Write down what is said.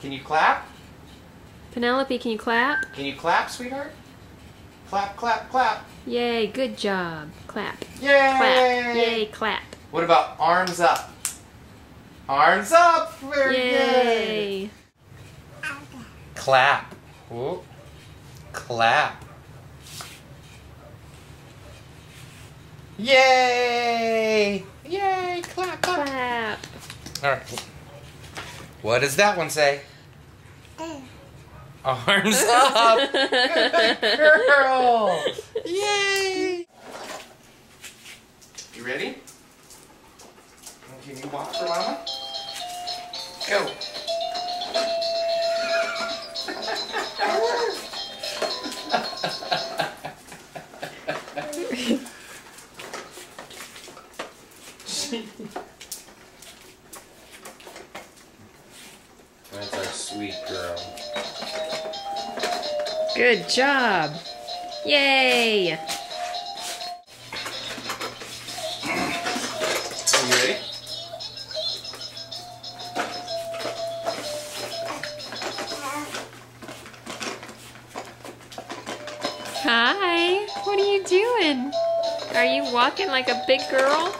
Can you clap? Penelope, can you clap? Can you clap, sweetheart? Clap, clap, clap. Yay, good job. Clap. Yay! Clap. Yay, clap. What about arms up? Arms up! Very Yay. good. Clap. Ooh. Clap. Yay! Yay! Clap, clap. Clap. All right. What does that one say? Eh. Arms up. Good girl. Yay! You ready? Can you walk for mama? Go. That's sweet girl. Good job. Yay. You ready? Hi. What are you doing? Are you walking like a big girl?